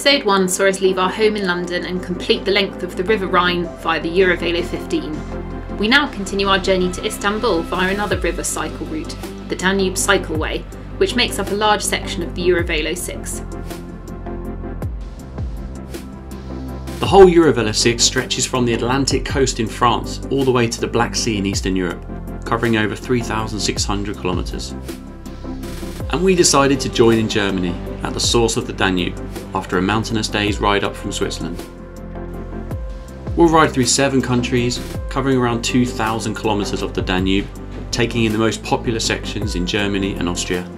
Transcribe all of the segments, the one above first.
Episode 1 saw us leave our home in London and complete the length of the River Rhine via the Eurovelo 15. We now continue our journey to Istanbul via another river cycle route, the Danube Cycleway, which makes up a large section of the Eurovelo 6. The whole Eurovelo 6 stretches from the Atlantic coast in France all the way to the Black Sea in Eastern Europe, covering over 3,600 kilometres. And we decided to join in Germany at the source of the Danube after a mountainous day's ride up from Switzerland. We'll ride through seven countries, covering around 2,000 kilometres of the Danube, taking in the most popular sections in Germany and Austria.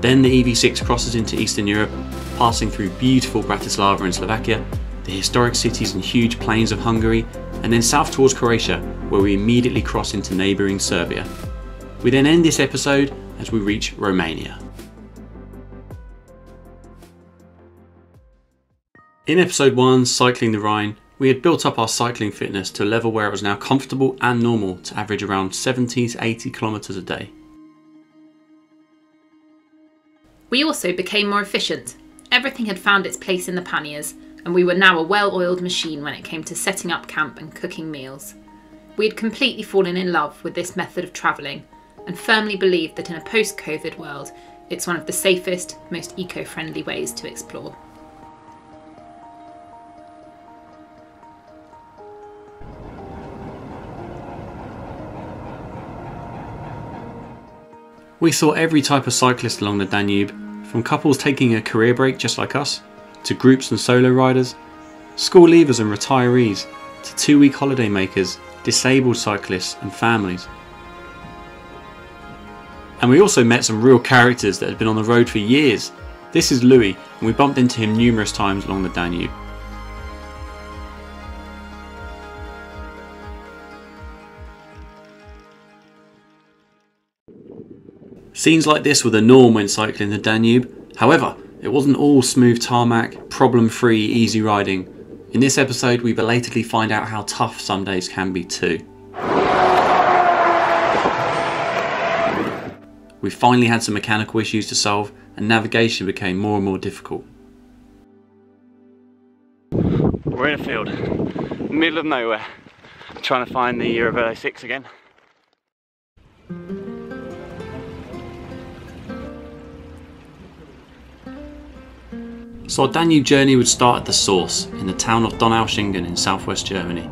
Then the EV6 crosses into Eastern Europe, passing through beautiful Bratislava in Slovakia, the historic cities and huge plains of Hungary, and then south towards Croatia, where we immediately cross into neighbouring Serbia. We then end this episode as we reach Romania. In episode 1, Cycling the Rhine, we had built up our cycling fitness to a level where it was now comfortable and normal to average around 70 to 80 kilometres a day. We also became more efficient. Everything had found its place in the panniers, and we were now a well oiled machine when it came to setting up camp and cooking meals. We had completely fallen in love with this method of travelling and firmly believed that in a post COVID world, it's one of the safest, most eco friendly ways to explore. We saw every type of cyclist along the Danube, from couples taking a career break just like us, to groups and solo riders, school leavers and retirees, to two week holiday makers, disabled cyclists, and families. And we also met some real characters that had been on the road for years. This is Louis, and we bumped into him numerous times along the Danube. Scenes like this were the norm when cycling the Danube. However, it wasn't all smooth tarmac, problem free, easy riding. In this episode, we belatedly find out how tough some days can be too. We finally had some mechanical issues to solve, and navigation became more and more difficult. We're in a field, middle of nowhere, trying to find the Eurovelo 6 again. So our Danube journey would start at the source, in the town of Donaueschingen in southwest Germany.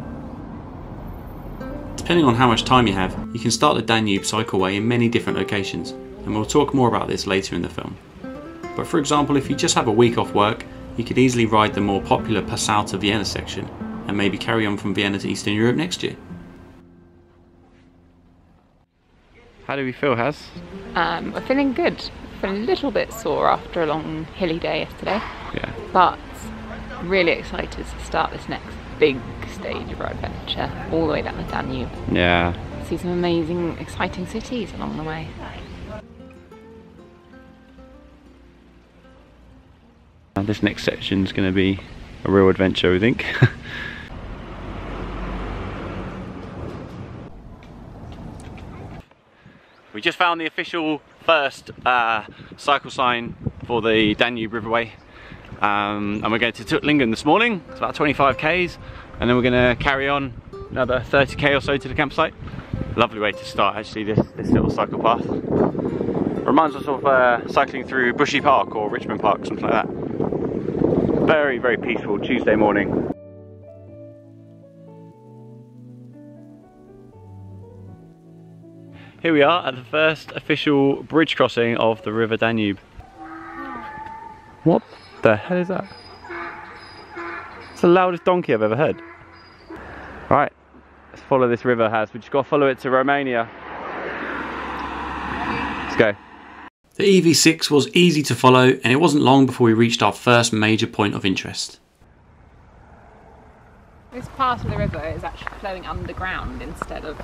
Depending on how much time you have, you can start the Danube cycleway in many different locations, and we'll talk more about this later in the film. But for example, if you just have a week off work, you could easily ride the more popular Passau to Vienna section, and maybe carry on from Vienna to Eastern Europe next year. How do we feel, Has? Um, we're feeling good. Feeling a little bit sore after a long hilly day yesterday. Yeah. But really excited to start this next big stage of our adventure, all the way down the Danube. Yeah. See some amazing, exciting cities along the way. Uh, This next section is going to be a real adventure, I think. we just found the official first uh, cycle sign for the Danube Riverway. Um, and we're going to Tuttlingen this morning, it's about 25 k's, and then we're going to carry on another 30k or so to the campsite. Lovely way to start actually, this, this little cycle path. Reminds us of uh, cycling through Bushy Park or Richmond Park, something like that. Very, very peaceful Tuesday morning. Here we are at the first official bridge crossing of the River Danube. What the hell is that? It's the loudest donkey I've ever heard. Right, let's follow this river, Has. We just got to follow it to Romania. Let's go. The EV6 was easy to follow, and it wasn't long before we reached our first major point of interest. This part of the river is actually flowing underground instead of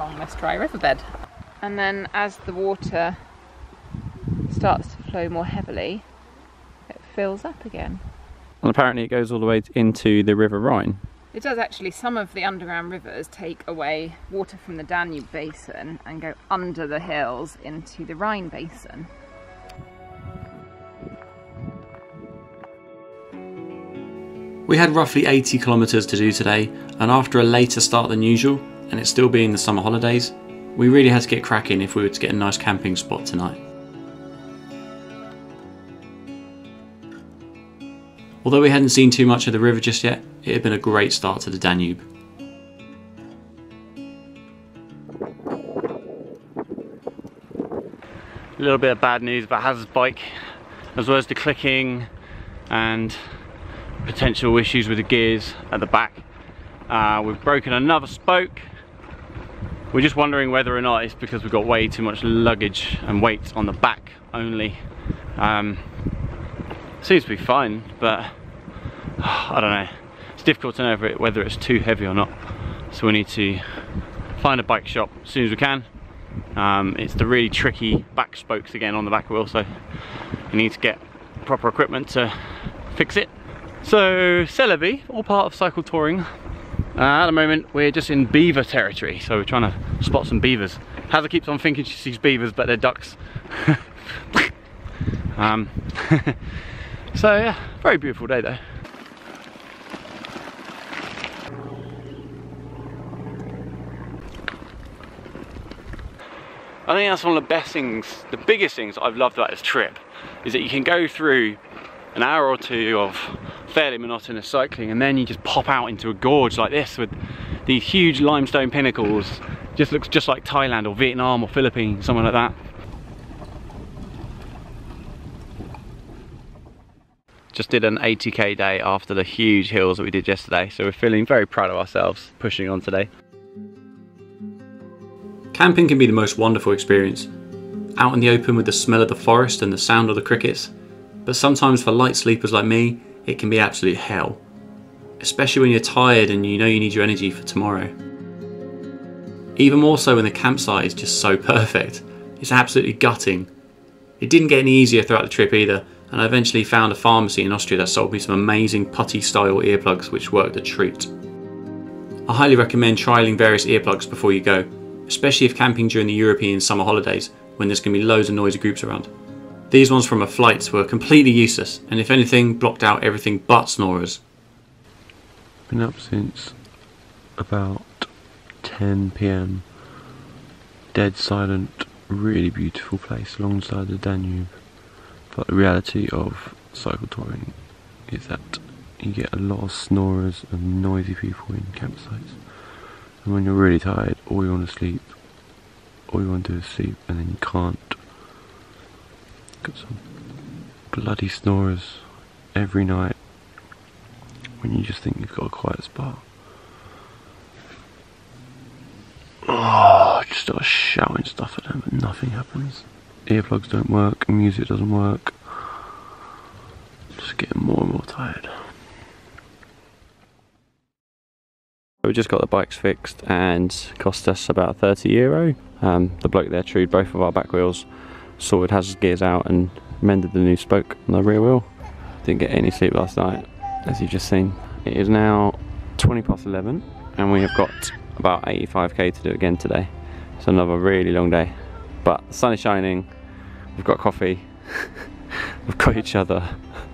along this dry riverbed. And then as the water starts to flow more heavily, it fills up again. And apparently it goes all the way into the River Rhine. It does actually, some of the underground rivers take away water from the Danube basin and go under the hills into the Rhine basin. We had roughly 80 kilometres to do today, and after a later start than usual, and it still being the summer holidays, we really had to get cracking if we were to get a nice camping spot tonight. Although we hadn't seen too much of the river just yet, it had been a great start to the Danube. A little bit of bad news about Hazza's bike, as well as the clicking and potential issues with the gears at the back. Uh, we've broken another spoke. We're just wondering whether or not it's because we've got way too much luggage and weight on the back only. Um, seems to be fine, but I don't know. It's difficult to know whether it's too heavy or not. So we need to find a bike shop as soon as we can. Um, it's the really tricky back spokes again on the back wheel, so you need to get proper equipment to fix it. So Celebi, all part of cycle touring. Uh, at the moment we're just in beaver territory, so we're trying to spot some beavers. Heather keeps on thinking she sees beavers, but they're ducks. um, so yeah, very beautiful day though. I think that's one of the best things, the biggest things I've loved about this trip is that you can go through an hour or two of fairly monotonous cycling and then you just pop out into a gorge like this with these huge limestone pinnacles just looks just like Thailand or Vietnam or Philippines somewhere like that just did an 80k day after the huge hills that we did yesterday so we're feeling very proud of ourselves pushing on today Camping can be the most wonderful experience. Out in the open with the smell of the forest and the sound of the crickets. But sometimes for light sleepers like me, it can be absolute hell. Especially when you're tired and you know you need your energy for tomorrow. Even more so when the campsite is just so perfect. It's absolutely gutting. It didn't get any easier throughout the trip either, and I eventually found a pharmacy in Austria that sold me some amazing putty style earplugs which worked a treat. I highly recommend trialling various earplugs before you go, especially if camping during the European summer holidays when there's going to be loads of noisy groups around. These ones from a flight were completely useless and if anything blocked out everything but snorers. Been up since about 10 pm. Dead silent, really beautiful place alongside the Danube. But the reality of cycle touring is that you get a lot of snorers and noisy people in campsites. And when you're really tired, all you want to sleep, all you want to do is sleep, and then you can't. Got some bloody snorers every night when you just think you've got a quiet spot. Oh, I just start shouting stuff at them, but nothing happens. Earplugs don't work, music doesn't work. Just getting more and more tired. We just got the bikes fixed and cost us about 30 euro. Um, the bloke there trued both of our back wheels, sorted Hazza's gears out and mended the new spoke on the rear wheel. Didn't get any sleep last night, as you've just seen. It is now 20 past 11 and we have got about 85k to do again today. It's another really long day. But the sun is shining, we've got coffee, we've got each other,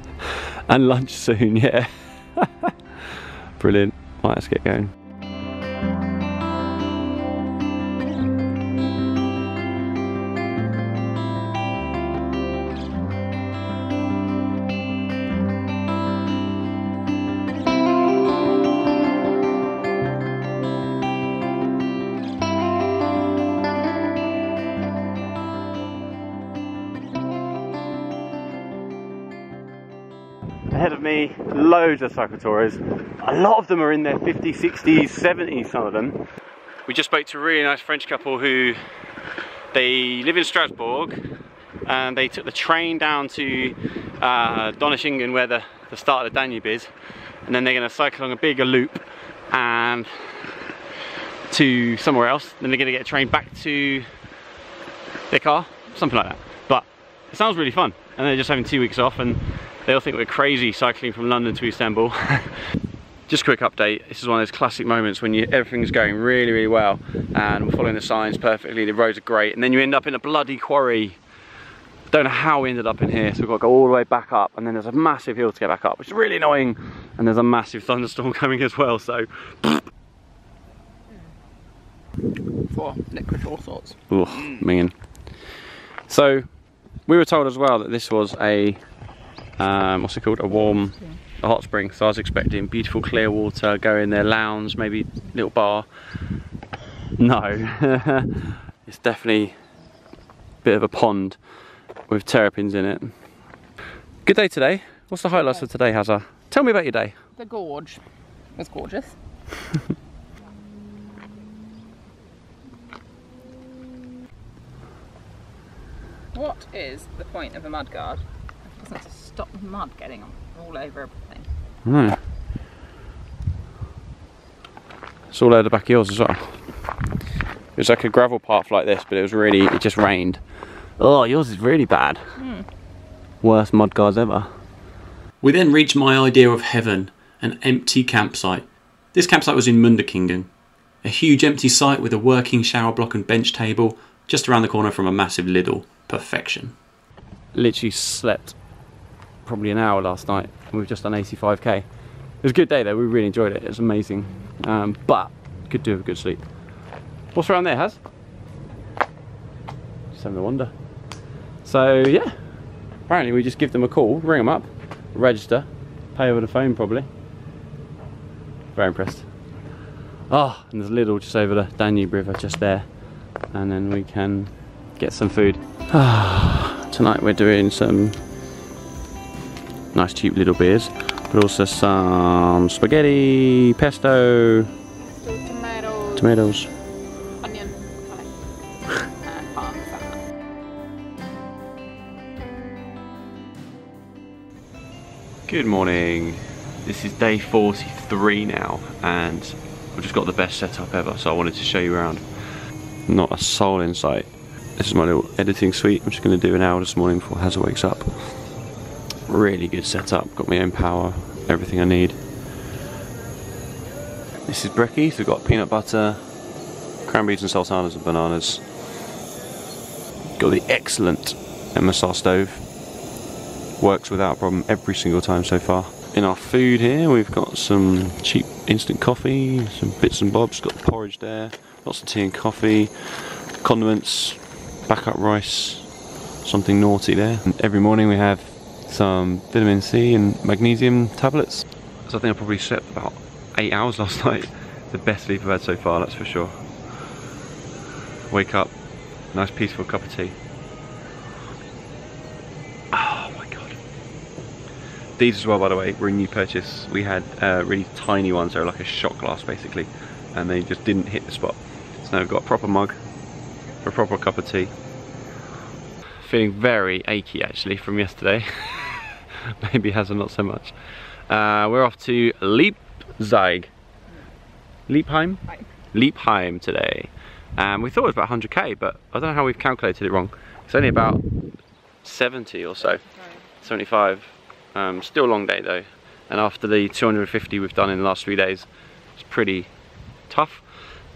and lunch soon, yeah. Brilliant. Right, let's get going. Loads of cycle. A lot of them are in their 50s, 60s, 70s, some of them. We just spoke to a really nice French couple who, they live in Strasbourg and they took the train down to uh, Donaueschingen where the, the start of the Danube is and then they're going to cycle along a bigger loop and to somewhere else. Then they're going to get a train back to their car, something like that. But it sounds really fun, and they're just having two weeks off, and they all think we're crazy cycling from London to Istanbul. just a quick update. This is one of those classic moments when you everything's going really really well and we're following the signs perfectly. The roads are great. And then you end up in a bloody quarry. Don't know how we ended up in here. So we've got to go all the way back up and then there's a massive hill to get back up. Which is really annoying. And there's a massive thunderstorm coming as well. So. For licorice all sorts. oh man so we were told as well that this was a um, what's it called? A warm a hot spring. So I was expecting beautiful clear water go in there lounge maybe little bar. No. It's definitely a bit of a pond with terrapins in it. Good day today. What's the highlights of today Hazza? Tell me about your day. The gorge. Was gorgeous. what is the point of a mud guard? It doesn't stop the mud getting all over everything. no it's all over the back of yours as well it was like a gravel path like this but it was really it just rained oh yours is really bad hmm. worst mud guards ever We then reached my idea of heaven, an empty campsite. This campsite was in Munderkingen, a huge empty site with a working shower block and bench table just around the corner from a massive Lidl. Perfection. literally slept probably an hour last night and we've just done 85k. It was a good day though, we really enjoyed it, it was amazing. Um, but could do a good sleep. What's around there, Has? Just having a wonder. So yeah, apparently we just give them a call, ring them up, register, pay over the phone probably. Very impressed. Oh, and there's Lidl just over the Danube River just there. And then we can get some food. Tonight we're doing some nice cheap little beers, but also some spaghetti, pesto, tomatoes, tomatoes. onion, garlic, and parmesan. Good morning. This is day 43 now, and I've just got the best setup ever, so I wanted to show you around. Not a soul in sight. This is my little editing suite. I'm just going to do an hour this morning before Hazza wakes up. Really good setup. Got my own power, everything I need. This is brekkie. We've got peanut butter, cranberries and sultanas and bananas. Got the excellent MSR stove works without a problem every single time so far. In our food here, we've got some cheap instant coffee, some bits and bobs, got the porridge there, lots of tea and coffee, condiments, backup rice, something naughty there. And every morning we have some vitamin C and magnesium tablets. So I think I probably slept about eight hours last night. The best sleep I've had so far, that's for sure. Wake up, nice peaceful cup of tea. Oh my god. These as well, by the way, were a new purchase. We had uh, really tiny ones, they were like a shot glass basically, and they just didn't hit the spot. So now we've got a proper mug, for a proper cup of tea. Feeling very achy actually from yesterday. Maybe has not so much. Uh, we're off to Leipzig. Leipheim? Leipheim today. Um, we thought it was about 100k, but I don't know how we've calculated it wrong. It's only about 70 or so. 75. Um, still a long day though. And after the 250 we've done in the last three days, it's pretty tough.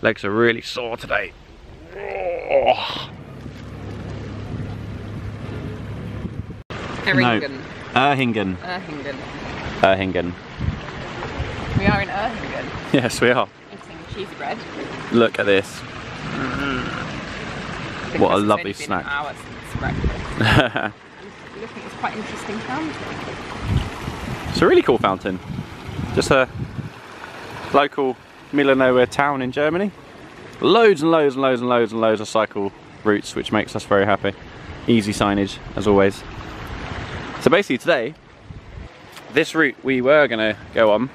Legs are really sore today. Oh. Erringen. Erhingen. Erhingen. Erhingen. We are in Erhingen, Yes, we are. eating cheese bread. Look at this. because What a lovely been snack. An hour since breakfast. It's quite interesting fountain. It's a really cool fountain. Just a local middle of nowhere town in Germany. Loads and loads and loads and loads and loads of cycle routes, which makes us very happy. Easy signage, as always. So basically today, this route we were going to go on,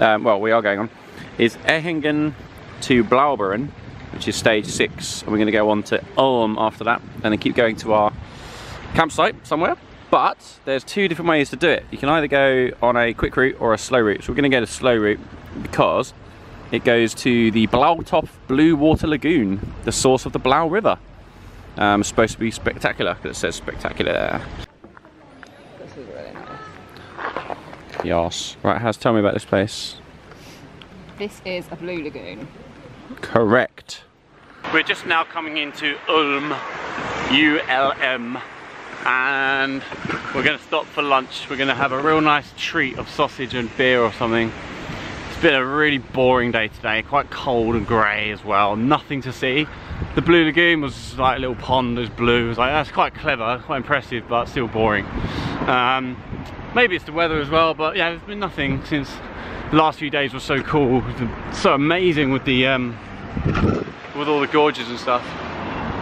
um, well, we are going on, is Ehingen to Blaubeuren, which is stage six, and we're going to go on to Ulm after that, and then keep going to our campsite somewhere, But there's two different ways to do it. You can either go on a quick route or a slow route. So we're going to go to slow route because it goes to the Blautopf Blue Water Lagoon, the source of the Blau River. Um, it's supposed to be spectacular because it says spectacular there. This is really nice. Yes. Right, Has, tell me about this place. This is a blue lagoon. Correct. We're just now coming into Ulm, ULM, and we're going to stop for lunch. We're going to have a real nice treat of sausage and beer or something. It's been a really boring day today, quite cold and grey as well, nothing to see. The Blue Lagoon was like a little pond, it was blue. It was like, that's quite clever, quite impressive, but still boring. Um, maybe it's the weather as well, but yeah, there's been nothing since the last few days were so cool, so amazing with the um, with all the gorges and stuff.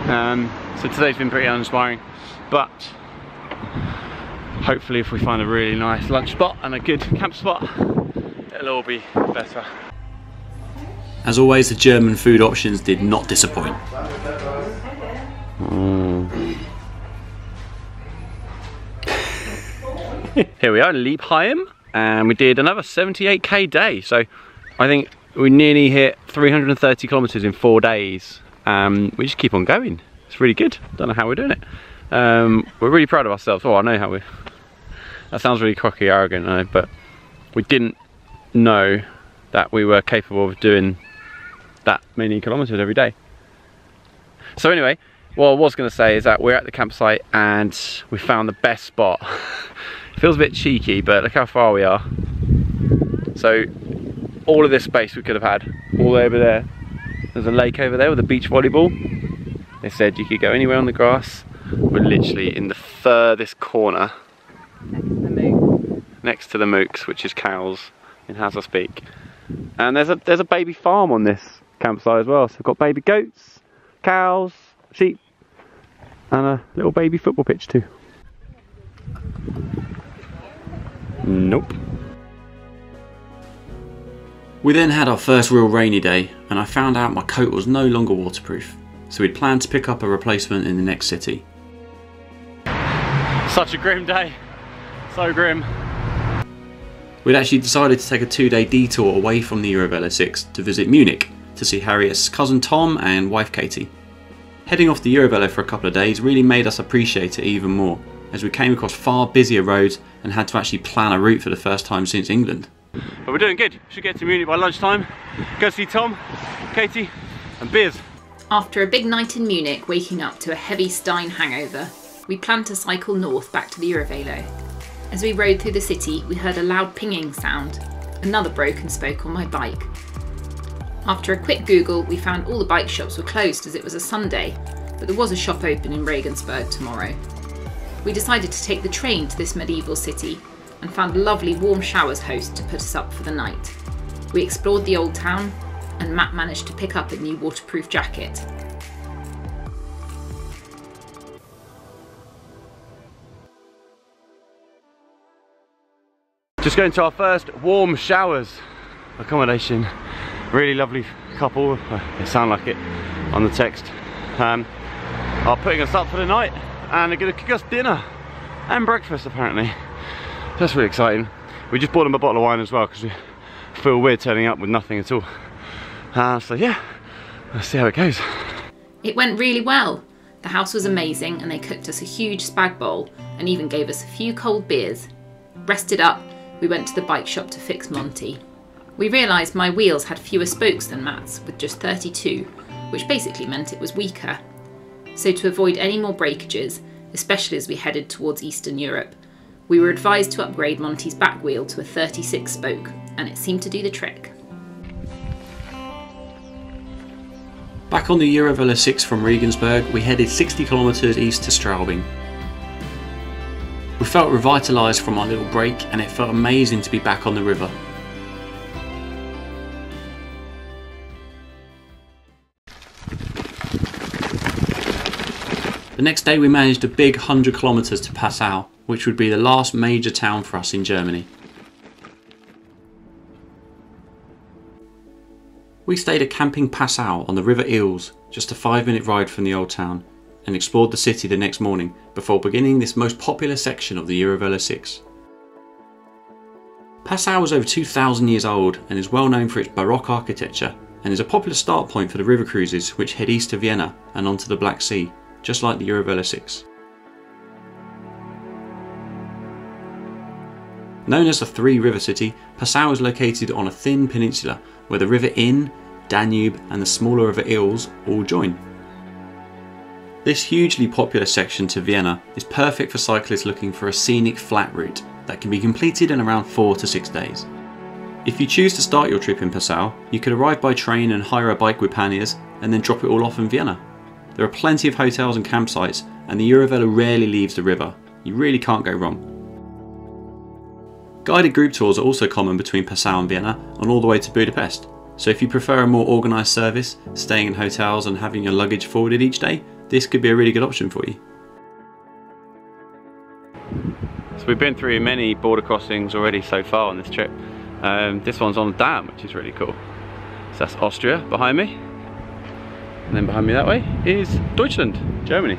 Um, so today's been pretty uninspiring, but hopefully if we find a really nice lunch spot and a good camp spot, it'll all be better. As always, the German food options did not disappoint. Here we are in Leipheim and we did another 78k day. So I think we nearly hit 330 kilometers in four days. Um, we just keep on going. It's really good. Don't know how we're doing it. Um, we're really proud of ourselves. Oh, I know how we. That sounds really cocky, arrogant, know, but we didn't know that we were capable of doing that many kilometers every day. So anyway, what I was going to say is that we're at the campsite and we found the best spot. Feels a bit cheeky, but look how far we are. So all of this space we could have had all over there. There's a lake over there with a beach volleyball. They said you could go anywhere on the grass. We're literally in the furthest corner Next to the mooks, which is cows in Haslerspeak. And there's a there's a baby farm on this campsite as well. So we've got baby goats, cows, sheep, and a little baby football pitch too. Nope. We then had our first real rainy day, and I found out my coat was no longer waterproof, so we'd planned to pick up a replacement in the next city. Such a grim day. So grim. We'd actually decided to take a two day detour away from the Eurovelo 6 to visit Munich to see Harriet's cousin Tom and wife Katie. Heading off the Eurovelo for a couple of days really made us appreciate it even more, as we came across far busier roads and had to actually plan a route for the first time since England. But we're doing good. Should get to Munich by lunchtime. Go see Tom, Katie, and beers. After a big night in Munich, waking up to a heavy Stein hangover, we planned to cycle north back to the Eurovelo. As we rode through the city, we heard a loud pinging sound. Another broken spoke on my bike. After a quick Google, we found all the bike shops were closed as it was a Sunday, but there was a shop open in Regensburg tomorrow. We decided to take the train to this medieval city and found a lovely warm showers host to put us up for the night. We explored the old town, and Matt managed to pick up a new waterproof jacket. Just going to our first warm showers accommodation. Really lovely couple. They sound like it on the text. Um, are putting us up for the night and they're to cook us dinner and breakfast apparently. That's really exciting. We just bought them a bottle of wine as well because we feel weird turning up with nothing at all. Uh, so yeah, let's see how it goes. It went really well. The house was amazing and they cooked us a huge spag bowl and even gave us a few cold beers. Rested up, we went to the bike shop to fix Monty. We realised my wheels had fewer spokes than Matt's, with just 32, which basically meant it was weaker. So, to avoid any more breakages, especially as we headed towards Eastern Europe, we were advised to upgrade Monty's back wheel to a 36 spoke, and it seemed to do the trick. Back on the Eurovelo 6 from Regensburg, we headed 60 kilometres east to Straubing. We felt revitalised from our little break and it felt amazing to be back on the river. The next day we managed a big 100 kilometres to Passau, which would be the last major town for us in Germany. We stayed at Camping Passau on the River Ilz, just a 5 minute ride from the old town. and explored the city the next morning before beginning this most popular section of the Eurovelo 6. Passau is over 2,000 years old and is well known for its Baroque architecture and is a popular start point for the river cruises which head east to Vienna and onto the Black Sea, just like the Eurovelo 6. Known as the Three River City, Passau is located on a thin peninsula where the River Inn, Danube, and the smaller River Ilz all join. This hugely popular section to Vienna is perfect for cyclists looking for a scenic flat route that can be completed in around 4 to 6 days. If you choose to start your trip in Passau, you could arrive by train and hire a bike with panniers and then drop it all off in Vienna. There are plenty of hotels and campsites and the Eurovelo rarely leaves the river. You really can't go wrong. Guided group tours are also common between Passau and Vienna and all the way to Budapest. So if you prefer a more organised service, staying in hotels and having your luggage forwarded each day, this could be a really good option for you. So we've been through many border crossings already so far on this trip. Um, this one's on a dam, which is really cool. So that's Austria behind me. And then behind me that way is Deutschland, Germany.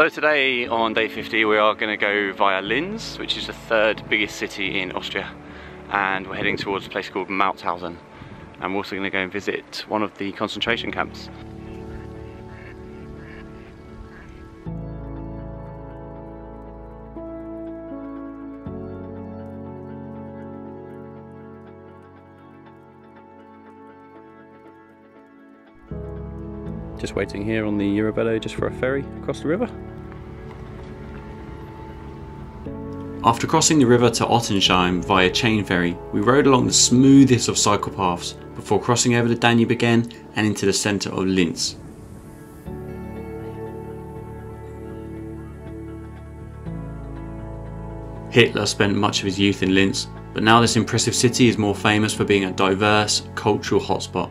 So today on day 50 we are going to go via Linz, which is the third biggest city in Austria and we're heading towards a place called Mauthausen and we're also going to go and visit one of the concentration camps. Just waiting here on the Eurovelo just for a ferry across the river. After crossing the river to Ottensheim via chain ferry, we rode along the smoothest of cycle paths before crossing over the Danube again and into the centre of Linz. Hitler spent much of his youth in Linz, but now this impressive city is more famous for being a diverse cultural hotspot.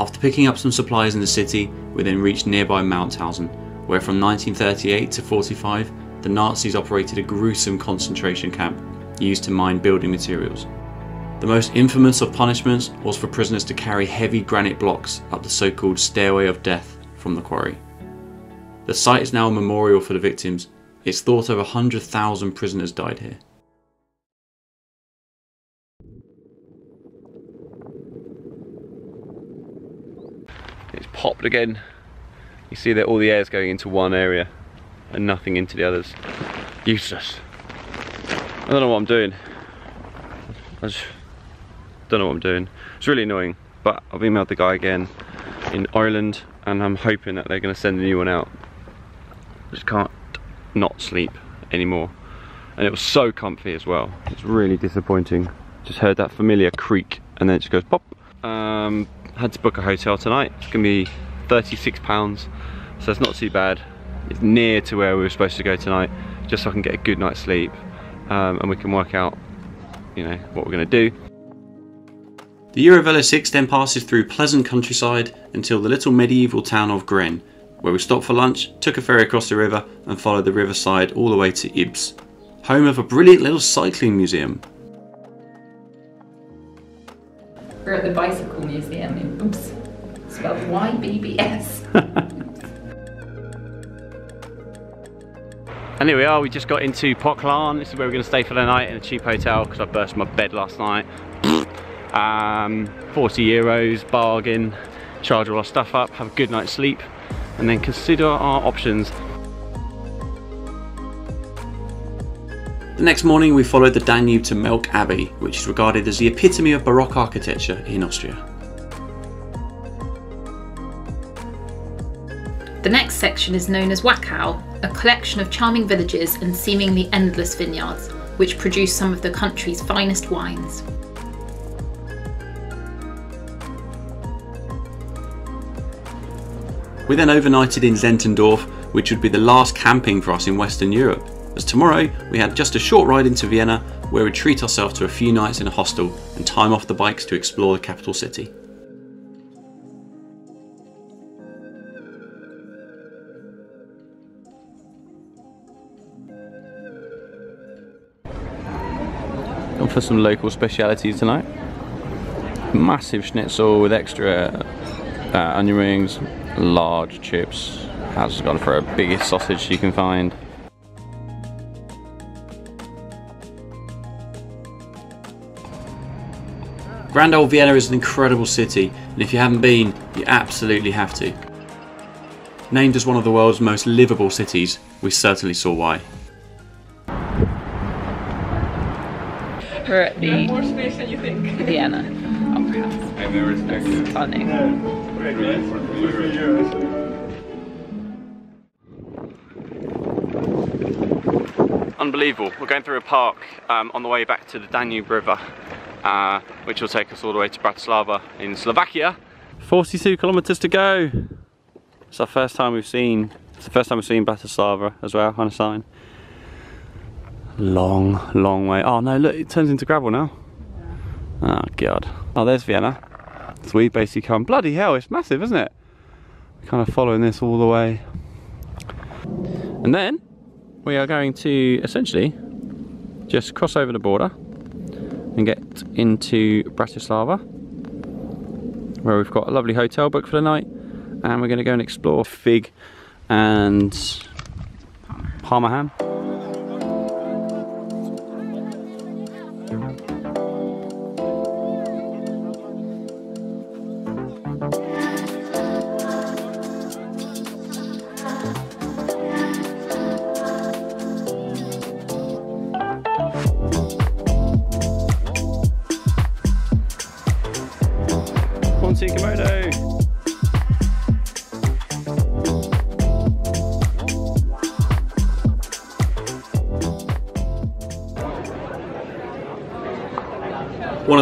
After picking up some supplies in the city, we then reached nearby Mauthausen, where from 1938 to 45 the Nazis operated a gruesome concentration camp used to mine building materials. The most infamous of punishments was for prisoners to carry heavy granite blocks up the so called Stairway of Death from the quarry. The site is now a memorial for the victims. It's thought over 100,000 prisoners died here. Popped again. You see that all the air is going into one area and nothing into the others. Useless. I don't know what I'm doing. I just don't know what I'm doing. It's really annoying, but I've emailed the guy again in Ireland and I'm hoping that they're going to send a new one out. I just can't not sleep anymore. And it was so comfy as well. It's really disappointing. Just heard that familiar creak and then it just goes pop. Um, had to book a hotel tonight. It's gonna be 36 pounds, so it's not too bad. It's near to where we were supposed to go tonight, just so I can get a good night's sleep um, and we can work out, you know, what we're gonna do. The Eurovelo 6 then passes through pleasant countryside until the little medieval town of Grein, where we stopped for lunch, took a ferry across the river and followed the riverside all the way to Ybbs, home of a brilliant little cycling museum. We're at the Bicycle Museum in Oops, spelled Y-B-B-S. And here we are, we just got into Pöchlarn. This is where we're gonna stay for the night in a cheap hotel because I burst my bed last night. um, 40 euros, bargain. Charge all our stuff up, have a good night's sleep, and then consider our options. The next morning we followed the Danube to Melk Abbey, which is regarded as the epitome of Baroque architecture in Austria. The next section is known as Wachau, a collection of charming villages and seemingly endless vineyards, which produce some of the country's finest wines. We then overnighted in Zwentendorf, which would be the last camping for us in Western Europe, as tomorrow we had just a short ride into Vienna where we'd treat ourselves to a few nights in a hostel and time off the bikes to explore the capital city. Gone for some local specialities tonight. Massive schnitzel with extra uh, onion rings, large chips. Has gone for a biggest sausage you can find. Grand Old Vienna is an incredible city, and if you haven't been, you absolutely have to. Named as one of the world's most livable cities, we certainly saw why. We're at the Vienna Opera House. Stunning. Unbelievable. We're going through a park um, on the way back to the Danube River, uh, which will take us all the way to Bratislava in Slovakia. 42 kilometers to go. It's our first time we've seen, it's the first time we've seen Bratislava as well on a sign. Long, long way. Oh no, look, it turns into gravel now. Oh god. Oh, there's Vienna. So we basically come, bloody hell, it's massive, isn't it? We're kind of following this all the way. And then we are going to essentially just cross over the border and get into Bratislava where we've got a lovely hotel booked for the night and we're going to go and explore Fig and Parma ham.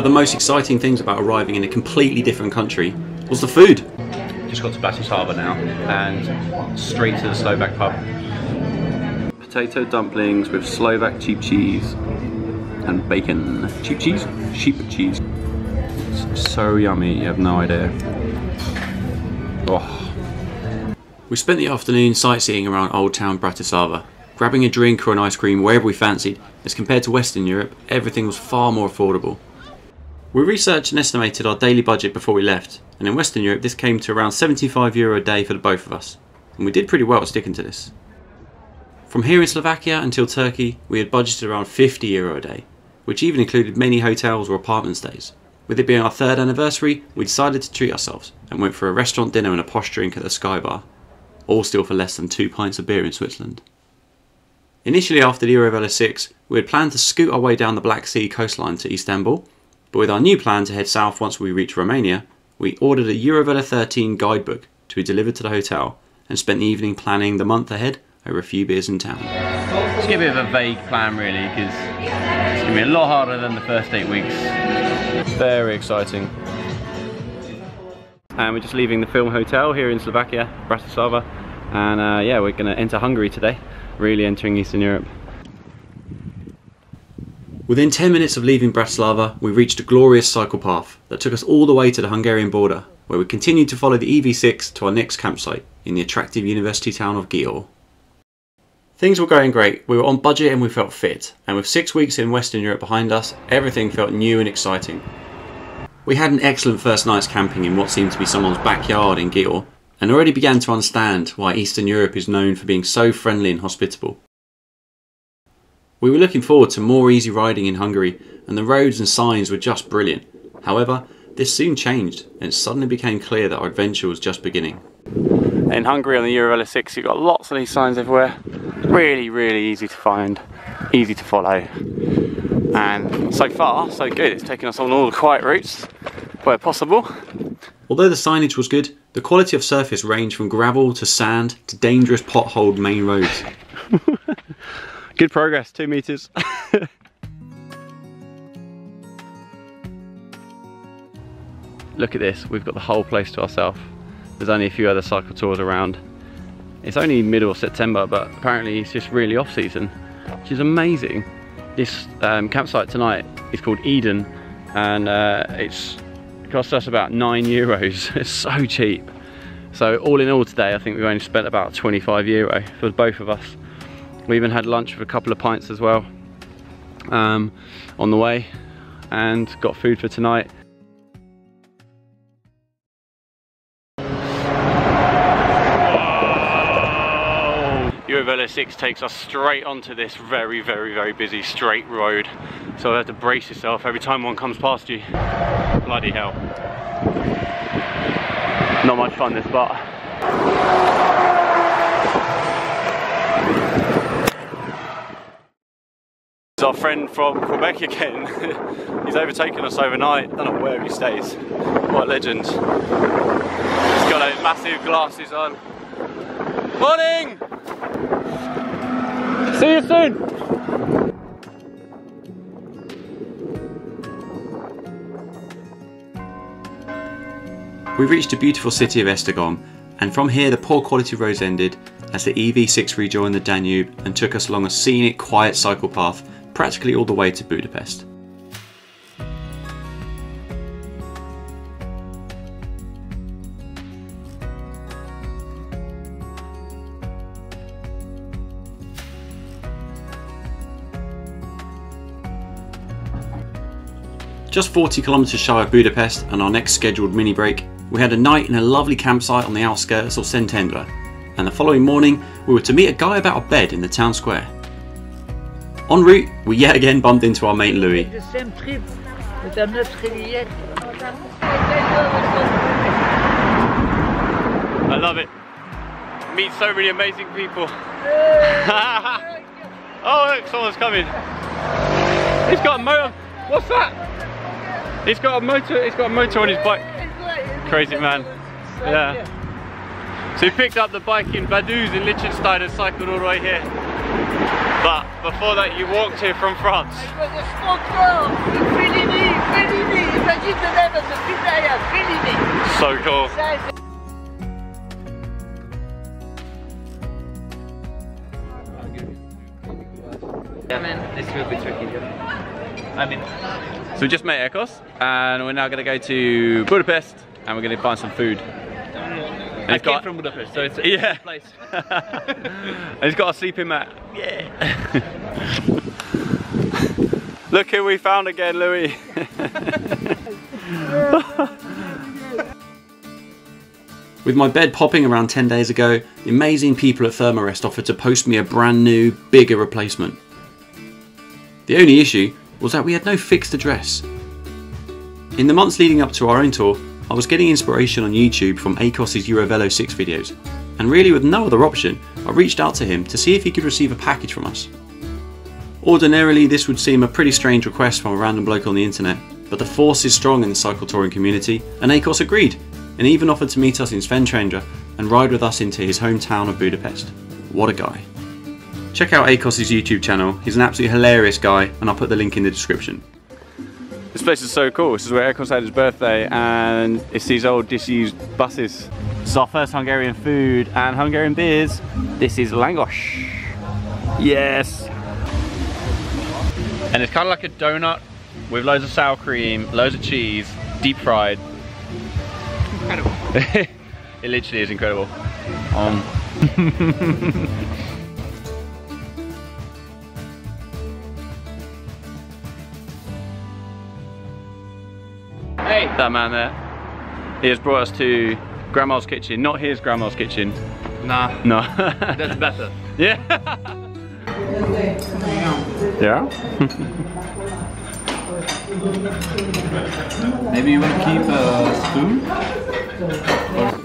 Of the most exciting things about arriving in a completely different country was the food. Just got to Bratislava now and straight to the Slovak pub. Potato dumplings with Slovak cheap cheese and bacon. Cheap cheese? Sheep cheese. It's so yummy, you have no idea. Oh, We spent the afternoon sightseeing around Old Town Bratislava, grabbing a drink or an ice cream wherever we fancied, as compared to Western Europe, everything was far more affordable. We researched and estimated our daily budget before we left, and in Western Europe this came to around 75 euro a day for the both of us, and we did pretty well sticking to this. From here in Slovakia until Turkey, we had budgeted around 50 euro a day, which even included many hotels or apartment stays. With it being our third anniversary, we decided to treat ourselves and went for a restaurant dinner and a posh drink at the Sky Bar, all still for less than two pints of beer in Switzerland. Initially, after the Eurovelo 6, we had planned to scoot our way down the Black Sea coastline to Istanbul, but with our new plan to head south once we reach Romania, we ordered a Eurovelo 13 guidebook to be delivered to the hotel and spent the evening planning the month ahead over a few beers in town. it's a bit of a vague plan really because it's going to be a lot harder than the first eight weeks. Very exciting. And we're just leaving the film hotel here in Slovakia, Bratislava, and uh, yeah, we're going to enter Hungary today, really entering Eastern Europe. Within 10 minutes of leaving Bratislava, we reached a glorious cycle path that took us all the way to the Hungarian border, where we continued to follow the EV6 to our next campsite in the attractive university town of Győr. Things were going great, we were on budget and we felt fit, and with six weeks in Western Europe behind us, everything felt new and exciting. We had an excellent first night's camping in what seemed to be someone's backyard in Győr, and already began to understand why Eastern Europe is known for being so friendly and hospitable. We were looking forward to more easy riding in Hungary, and the roads and signs were just brilliant. However, this soon changed, and it suddenly became clear that our adventure was just beginning. In Hungary on the Eurovelo 6 you've got lots of these signs everywhere. Really, really easy to find, easy to follow. And so far, so good. It's taken us on all the quiet routes where possible. Although the signage was good, the quality of surface ranged from gravel to sand to dangerous potholed main roads. Good progress, two meters. Look at this, we've got the whole place to ourselves. There's only a few other cycle tours around. It's only middle of September, but apparently it's just really off season, which is amazing. This um, campsite tonight is called Eden, and uh, it's it cost us about nine euros. It's so cheap. So all in all today, I think we've only spent about 25 euro for both of us. We even had lunch with a couple of pints as well um, on the way, and got food for tonight. Eurovelo 6 takes us straight onto this very, very, very busy straight road. So you have to brace yourself every time one comes past you. Bloody hell. Not much fun this spot. Our friend from Quebec again. He's overtaken us overnight. I don't know where he stays. What a legend. He's got those massive glasses on. Morning! See you soon! We reached the beautiful city of Esztergom, and from here the poor quality roads ended as the EV6 rejoined the Danube and took us along a scenic, quiet cycle path practically all the way to Budapest. Just 40 kilometres shy of Budapest and our next scheduled mini break, we had a night in a lovely campsite on the outskirts of Szentendre, and the following morning we were to meet a guy about a bed in the town square. En route, we yet again bumped into our mate Louis. The same trip, but I'm not ready yet. I love it. Meet so many amazing people. oh look, someone's coming. He's got a motor. What's that? He's got a motor. He's got a motor on his bike. Crazy man. Yeah. So he picked up the bike in Vaduz in Liechtenstein and cycled all the way here. But before that, you walked here from France. I was a smoker, Fellini, Fellini, imagine the name of the pizzeria, Fellini. So cool. This will be tricky. I mean, So we just met Akos, and we're now going to go to Budapest, and we're going to find some food. Um, And I came got- from Budapest, so it's a Yeah. place. and he's got a sleeping mat. Yeah. Look who we found again, Louis. With my bed popping around 10 days ago, the amazing people at Thermarest offered to post me a brand new, bigger replacement. The only issue was that we had no fixed address. In the months leading up to our own tour, I was getting inspiration on YouTube from Akos's Eurovelo 6 videos, and really with no other option, I reached out to him to see if he could receive a package from us. Ordinarily, this would seem a pretty strange request from a random bloke on the internet, but the force is strong in the cycle touring community, and Akos agreed, and even offered to meet us in Szentendre and ride with us into his hometown of Budapest. What a guy. Check out Akos's YouTube channel, he's an absolutely hilarious guy, and I'll put the link in the description. This place is so cool. This is where Akos had his birthday, and it's these old disused buses. This is our first Hungarian food and Hungarian beers. This is Langos. Yes. And it's kind of like a donut with loads of sour cream, loads of cheese, deep fried. Incredible. it literally is incredible. Um, Hey, that man there, he has brought us to Grandma's kitchen. Not his Grandma's kitchen. nah, No. that's better. yeah. yeah. Maybe you will keep a spoon?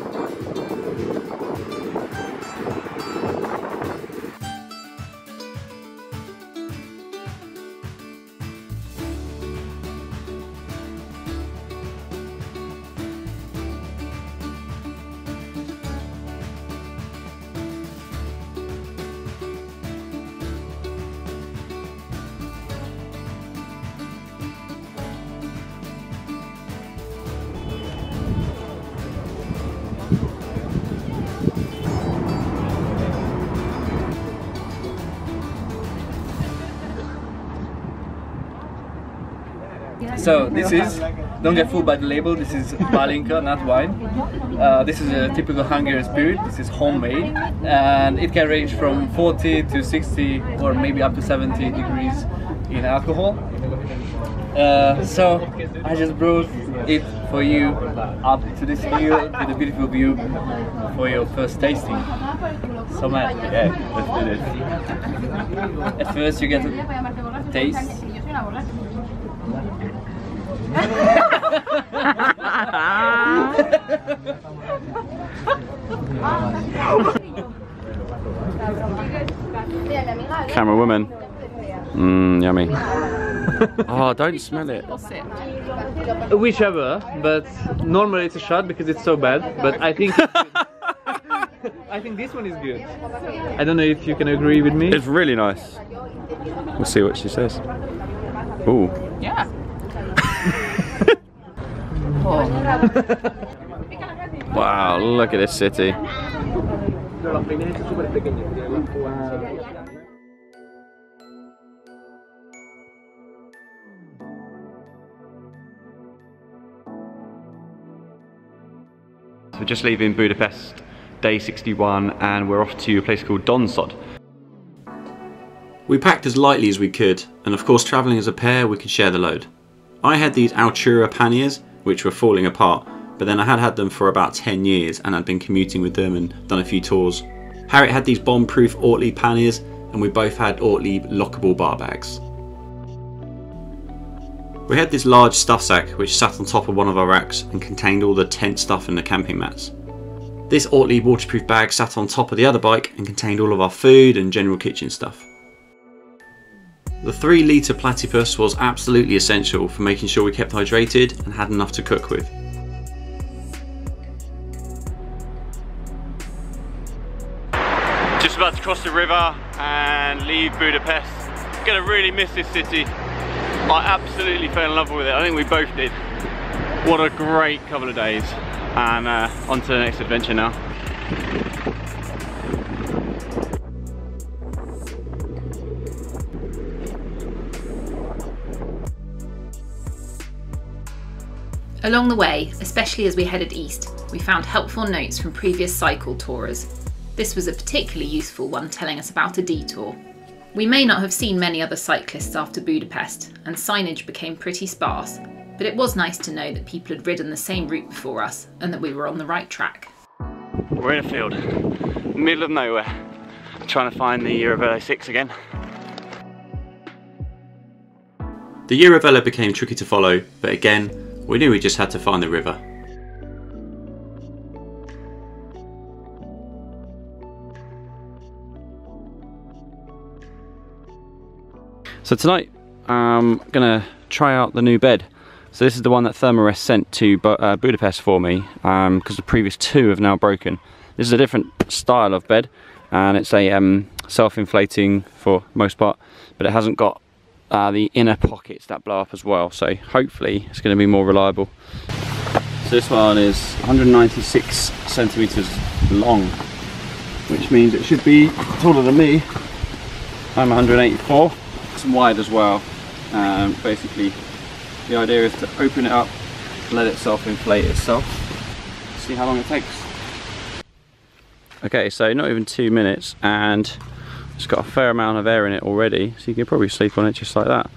So this is, don't get fooled by the label, this is Pálinka, not wine. Uh, this is a typical Hungarian spirit, this is homemade and it can range from 40 to 60 or maybe up to 70 degrees in alcohol. Uh, so I just brought it for you up to this hill with a beautiful view for your first tasting. So man, Yeah, let's do this. at first you get a taste. Camera woman. Mmm, yummy. oh, don't smell it. Whichever, but normally it's a shot because it's so bad. But I think I think this one is good. I don't know if you can agree with me. It's really nice. We'll see what she says. Ooh. Yeah. Wow, look at this city. So we're just leaving Budapest, day 61, and we're off to a place called Dömsöd. We packed as lightly as we could, and of course, travelling as a pair, we could share the load. I had these Altura panniers, which were falling apart, but then I had had them for about 10 years and I'd been commuting with them and done a few tours. Harriet had these bomb proof Ortlieb panniers, and we both had Ortlieb lockable bar bags. We had this large stuff sack which sat on top of one of our racks and contained all the tent stuff and the camping mats. This Ortlieb waterproof bag sat on top of the other bike and contained all of our food and general kitchen stuff. The 3 litre platypus was absolutely essential for making sure we kept hydrated and had enough to cook with. Just about to cross the river and leave Budapest. Gonna really miss this city. I absolutely fell in love with it. I think we both did. What a great couple of days. And uh, on to the next adventure now. Along the way, especially as we headed east, we found helpful notes from previous cycle tourers. This was a particularly useful one telling us about a detour. We may not have seen many other cyclists after Budapest, and signage became pretty sparse, but it was nice to know that people had ridden the same route before us and that we were on the right track. We're in a field, middle of nowhere, trying to find the Eurovelo 6 again. The Eurovelo became tricky to follow, but again, we knew we just had to find the river. So tonight I'm gonna try out the new bed. So this is the one that Thermarest sent to uh, Budapest for me because the previous two have now broken. This is a different style of bed and it's a um, self-inflating for most part but it hasn't got uh, the inner pockets that blow up as well so hopefully it's going to be more reliable. So this one is 196 centimeters long which means it should be taller than me. I'm 184 it's wide as well. Um, basically, the idea is to open it up, let it self-inflate itself, see how long it takes. Okay, so not even two minutes, and it's got a fair amount of air in it already, so you can probably sleep on it just like that.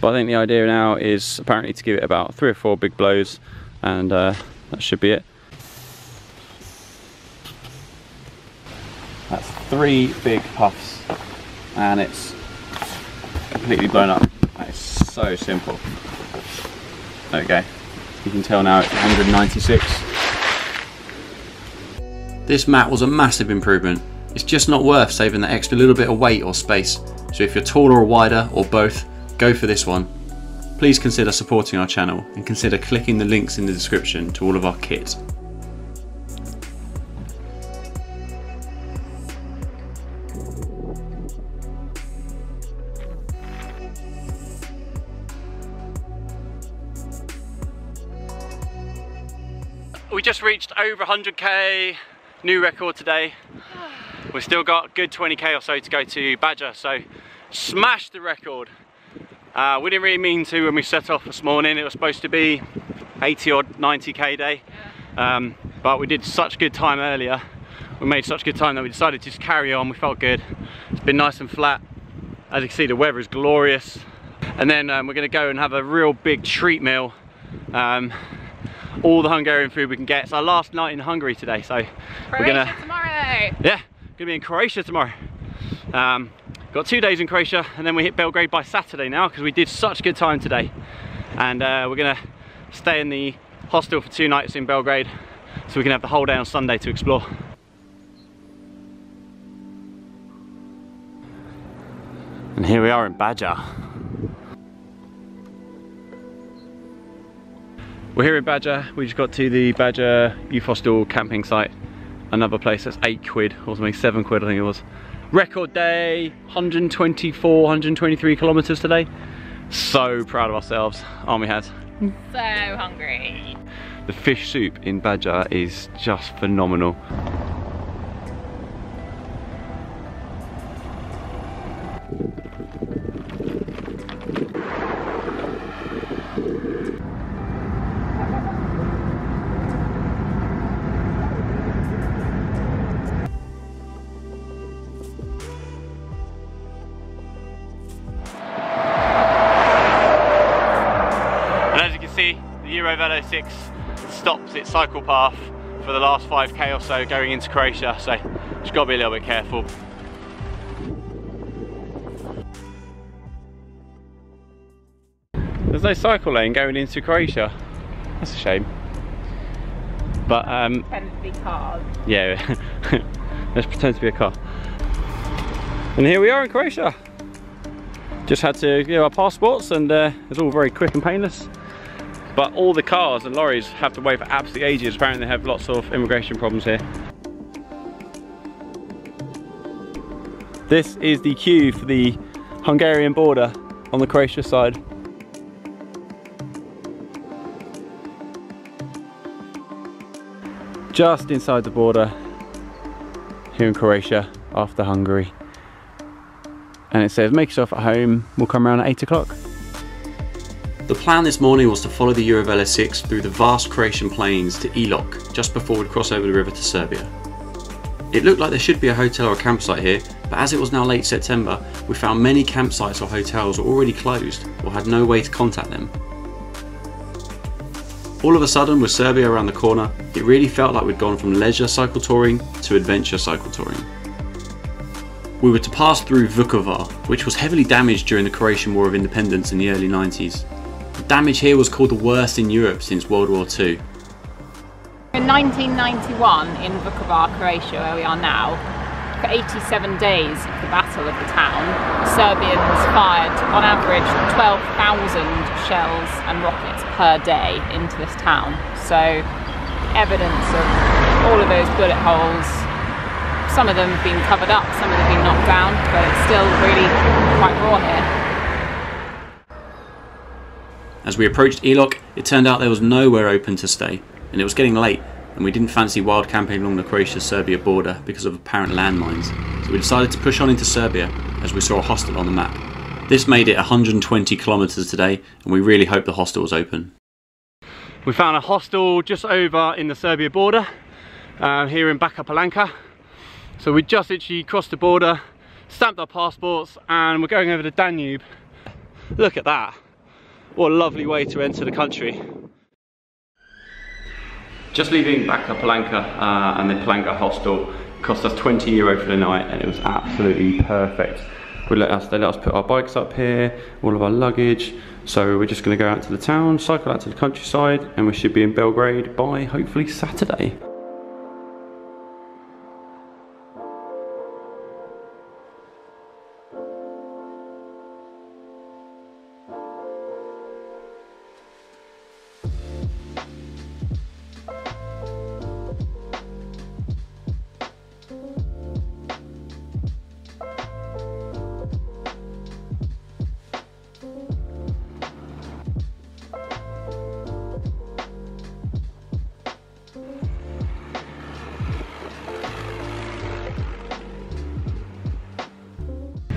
But I think the idea now is apparently to give it about three or four big blows, and uh, that should be it. That's three big puffs, and it's completely blown up. That is so simple. Okay. You can tell now it's 196. This mat was a massive improvement. It's just not worth saving that extra little bit of weight or space. So if you're taller or wider or both, go for this one. Please consider supporting our channel and consider clicking the links in the description to all of our kit. We just reached over 100k, new record today. We've still got good 20k or so to go to Baja, so smash the record. Uh, we didn't really mean to when we set off this morning. It was supposed to be 80 or 90k day. Um, but we did such good time earlier. We made such good time that we decided to just carry on. We felt good. It's been nice and flat. As you can see, the weather is glorious. And then um, we're gonna go and have a real big treat meal. Um, all the Hungarian food we can get. It's our last night in Hungary today, so Croatia we're gonna tomorrow. yeah, gonna be in Croatia tomorrow. Um, got two days in Croatia, and then we hit Belgrade by Saturday now because we did such good time today. And uh, we're gonna stay in the hostel for two nights in Belgrade, so we can have the whole day on Sunday to explore. And here we are in Baja. We're here in Baja. We just got to the Baja Youth Hostel camping site. Another place that's eight quid, or something, seven quid I think it was. Record day, 124, 123 kilometers today. So proud of ourselves, we, Has? So hungry. The fish soup in Baja is just phenomenal. The 6 stops its cycle path for the last 5k or so going into Croatia, so just got to be a little bit careful. There's no cycle lane going into Croatia. That's a shame. But um, Pretend to be cars. yeah, let's pretend to be a car. And here we are in Croatia. Just had to get our passports and uh, it's all very quick and painless. But all the cars and lorries have to wait for absolutely ages. Apparently they have lots of immigration problems here. This is the queue for the Hungarian border on the Croatia side. Just inside the border here in Croatia after Hungary. And it says make yourself at home, we'll come around at 8 o'clock. The plan this morning was to follow the Eurovelo 6 through the vast Croatian plains to Ilok, just before we'd cross over the river to Serbia. It looked like there should be a hotel or a campsite here, but as it was now late September, we found many campsites or hotels were already closed or had no way to contact them. All of a sudden, with Serbia around the corner, it really felt like we'd gone from leisure cycle touring to adventure cycle touring. We were to pass through Vukovar, which was heavily damaged during the Croatian War of Independence in the early 90s. The damage here was called the worst in Europe since World War II. In 1991 in Vukovar, Croatia, where we are now, for 87 days of the battle of the town, Serbians fired on average 12,000 shells and rockets per day into this town. So evidence of all of those bullet holes. Some of them have been covered up, some of them have been knocked down, but it's still really quite raw here. As we approached Ilok, it turned out there was nowhere open to stay, and it was getting late, and we didn't fancy wild camping along the Croatia-Serbia border because of apparent landmines, so we decided to push on into Serbia as we saw a hostel on the map. This made it 120 kilometres today, and we really hope the hostel was open. We found a hostel just over in the Serbia border, uh, here in Bačka Palanka. So we just literally crossed the border, stamped our passports, and we're going over the Danube. Look at that. What a lovely way to enter the country. Just leaving Bačka Palanka uh, and the Palanka hostel cost us 20 euro for the night and it was absolutely perfect. We let us, they let us put our bikes up here, all of our luggage. So we're just gonna go out to the town, cycle out to the countryside and we should be in Belgrade by hopefully Saturday.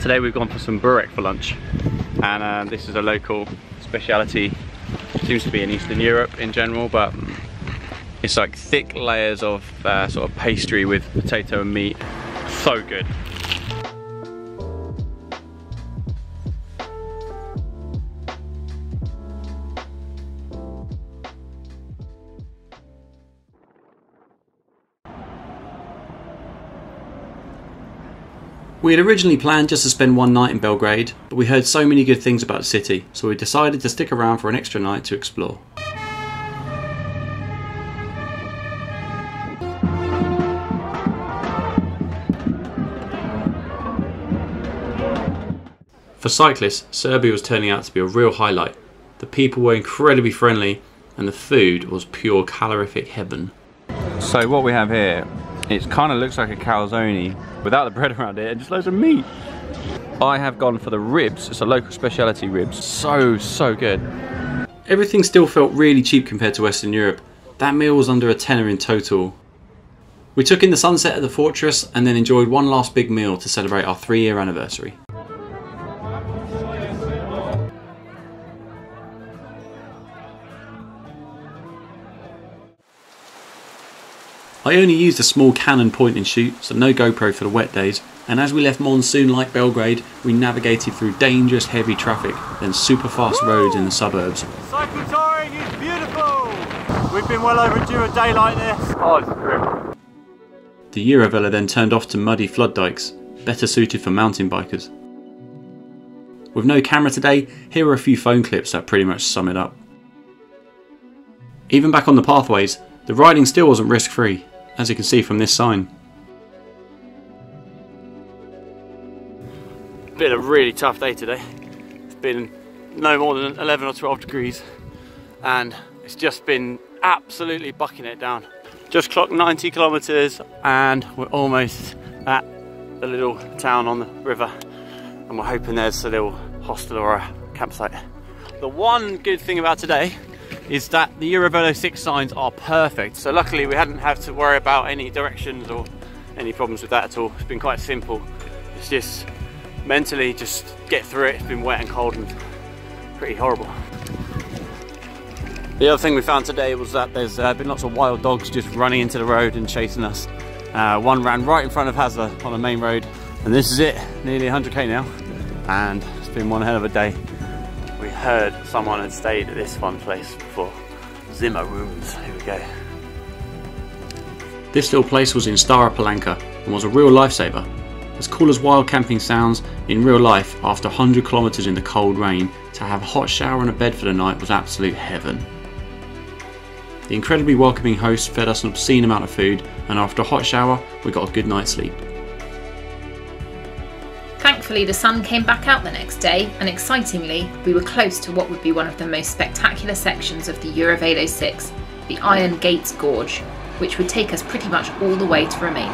Today we've gone for some burek for lunch and uh, this is a local speciality. Seems to be in Eastern Europe in general but it's like thick layers of uh, sort of pastry with potato and meat. So good. We had originally planned just to spend one night in Belgrade, but we heard so many good things about the city, so we decided to stick around for an extra night to explore. For cyclists, Serbia was turning out to be a real highlight. The people were incredibly friendly, and the food was pure calorific heaven. So what we have here, it kind of looks like a calzone without the bread around it and just loads of meat. I have gone for the ribs. It's a local speciality ribs. So, so good. Everything still felt really cheap compared to Western Europe. That meal was under a tenner in total. We took in the sunset at the fortress and then enjoyed one last big meal to celebrate our three year anniversary. I only used a small Canon point and shoot, so no GoPro for the wet days, and as we left monsoon-like Belgrade, we navigated through dangerous heavy traffic, then super fast roads in the suburbs. Cycle touring is beautiful! We've been well overdue a day like this. Oh, it's grim. The Eurovelo then turned off to muddy flood dikes, better suited for mountain bikers. With no camera today, here are a few phone clips that pretty much sum it up. Even back on the pathways, the riding still wasn't risk free, as you can see from this sign. Been a really tough day today. It's been no more than 11 or 12 degrees and it's just been absolutely bucking it down. Just clocked 90 kilometers and we're almost at the little town on the river and we're hoping there's a little hostel or a campsite. The one good thing about today is that the Eurovelo 6 signs are perfect. So luckily we hadn't had to worry about any directions or any problems with that at all. It's been quite simple. It's just mentally just get through it. It's been wet and cold and pretty horrible. The other thing we found today was that there's uh, been lots of wild dogs just running into the road and chasing us. Uh, one ran right in front of Hazza on the main road and this is it, nearly 100k now and it's been one hell of a day. We heard someone had stayed at this one place before. Zimmer Rooms, here we go. This little place was in Stara Palanka and was a real lifesaver. As cool as wild camping sounds, in real life, after 100 kilometres in the cold rain, to have a hot shower and a bed for the night was absolute heaven. The incredibly welcoming host fed us an obscene amount of food, and after a hot shower, we got a good night's sleep. Thankfully, the sun came back out the next day, and excitingly, we were close to what would be one of the most spectacular sections of the Eurovelo 6, the Iron Gates Gorge, which would take us pretty much all the way to Romania.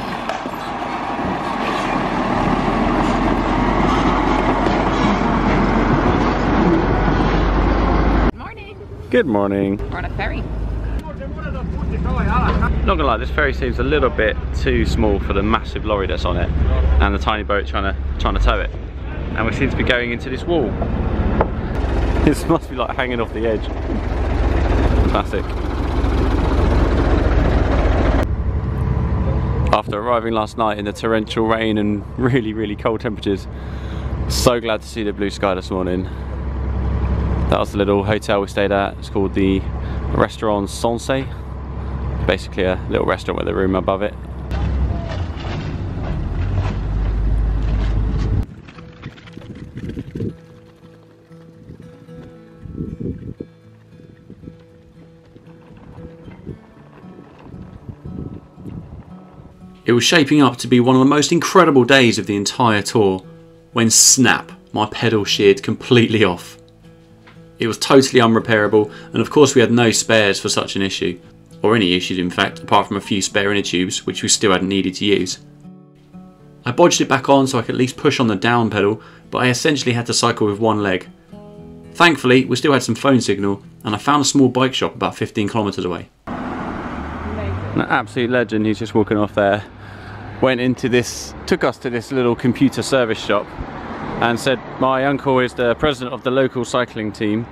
Good morning. We're on a ferry. Not gonna lie, this ferry seems a little bit too small for the massive lorry that's on it and the tiny boat trying to trying to tow it. And we seem to be going into this wall. This must be like hanging off the edge. Classic. After arriving last night in the torrential rain and really, really cold temperatures, so glad to see the blue sky this morning. That was the little hotel we stayed at. It's called the Restaurant Sanse. Basically a little restaurant with a room above it. It was shaping up to be one of the most incredible days of the entire tour, when snap, my pedal sheared completely off. It was totally unrepairable, and of course we had no spares for such an issue, or any issues in fact, apart from a few spare inner tubes, which we still hadn't needed to use. I bodged it back on so I could at least push on the down pedal, but I essentially had to cycle with one leg. Thankfully, we still had some phone signal, and I found a small bike shop about 15 kilometres away. An absolute legend, he's just walking off there. Went into this, took us to this little computer service shop and said my uncle is the president of the local cycling team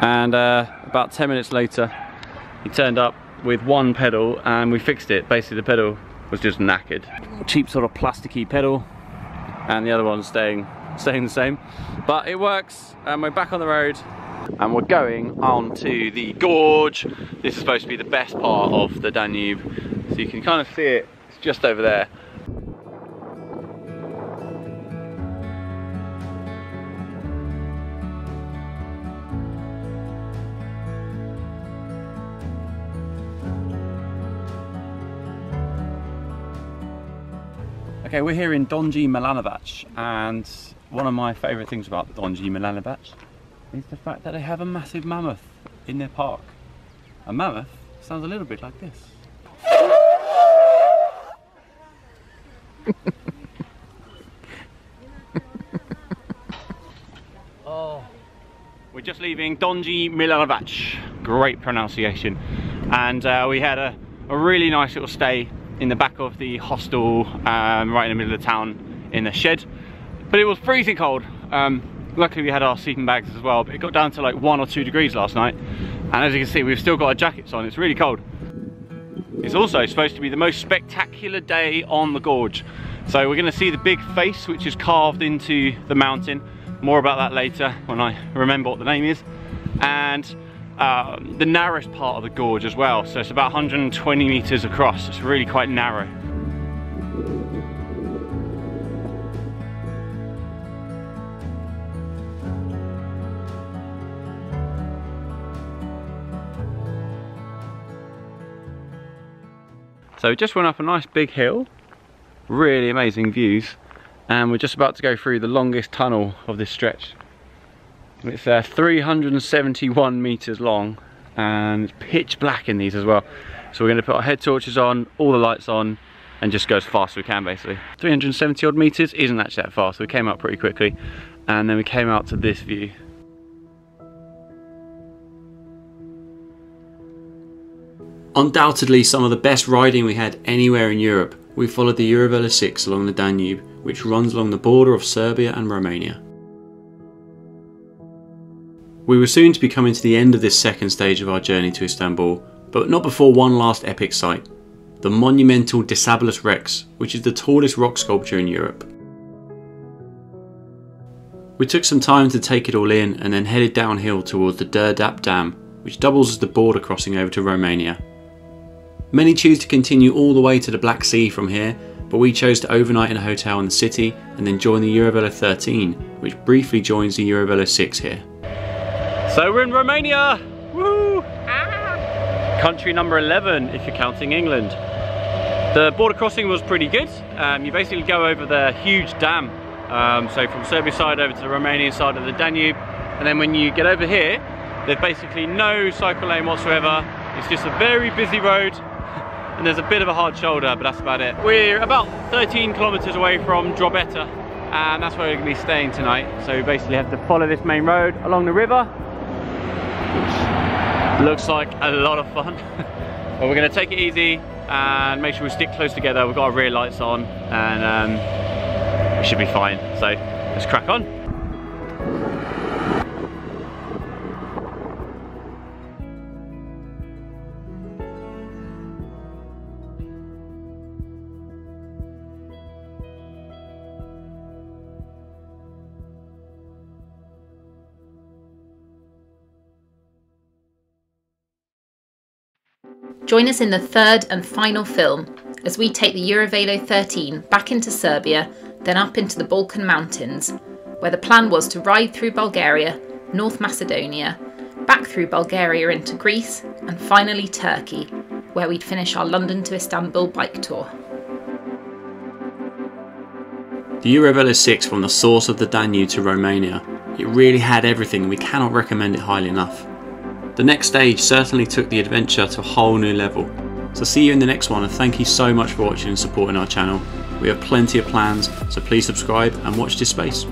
and uh, about 10 minutes later he turned up with one pedal and we fixed it. Basically the pedal was just knackered. Cheap sort of plasticky pedal and the other one's staying, staying the same. But it works and we're back on the road and we're going on to the gorge. This is supposed to be the best part of the Danube. So you can kind of see it, it's just over there. Okay, we're here in Donji Milanovac and one of my favourite things about Donji Milanovac is the fact that they have a massive mammoth in their park. A mammoth sounds a little bit like this. oh. We're just leaving Donji Milanovac. Great pronunciation. And uh, we had a, a really nice little stay in the back of the hostel um, right in the middle of the town in the shed. But it was freezing cold. Um, luckily we had our sleeping bags as well, but it got down to like one or two degrees last night. And as you can see, we've still got our jackets on, it's really cold. It's also supposed to be the most spectacular day on the gorge. So we're gonna see the big face, which is carved into the mountain. More about that later when I remember what the name is. And um, the narrowest part of the gorge as well. So it's about 120 meters across. It's really quite narrow. So we just went up a nice big hill, really amazing views, and we're just about to go through the longest tunnel of this stretch. It's uh, 371 meters long and it's pitch black in these as well. So we're going to put our head torches on, all the lights on, and just go as fast as we can basically. 370 odd meters isn't actually that fast, so we came up pretty quickly. And then we came out to this view. Undoubtedly some of the best riding we had anywhere in Europe. We followed the Eurovelo 6 along the Danube, which runs along the border of Serbia and Romania. We were soon to be coming to the end of this second stage of our journey to Istanbul, but not before one last epic sight the monumental Decebalus Rex, which is the tallest rock sculpture in Europe. We took some time to take it all in and then headed downhill towards the Đerdap Dam, which doubles as the border crossing over to Romania. Many choose to continue all the way to the Black Sea from here, but we chose to overnight in a hotel in the city and then join the Eurovelo 13, which briefly joins the Eurovelo 6 here. So we're in Romania! Woo! Country number 11 if you're counting England. The border crossing was pretty good. Um, you basically go over the huge dam. Um, so from Serbia side over to the Romanian side of the Danube. And then when you get over here, there's basically no cycle lane whatsoever. It's just a very busy road and there's a bit of a hard shoulder, but that's about it. We're about 13 kilometers away from Drobeta and that's where we're gonna be staying tonight. So we basically have to follow this main road along the river looks like a lot of fun. but we're gonna take it easy and make sure we stick close together. We've got our rear lights on and um, we should be fine. So let's crack on. Join us in the third and final film as we take the Eurovelo 13 back into Serbia, then up into the Balkan Mountains, where the plan was to ride through Bulgaria, North Macedonia, back through Bulgaria into Greece, and finally Turkey, where we'd finish our London to Istanbul bike tour. The Eurovelo 6 from the source of the Danube to Romania. It really had everything we cannot recommend it highly enough. The next stage certainly took the adventure to a whole new level. So see you in the next one and thank you so much for watching and supporting our channel. We have plenty of plans, so please subscribe and watch this space.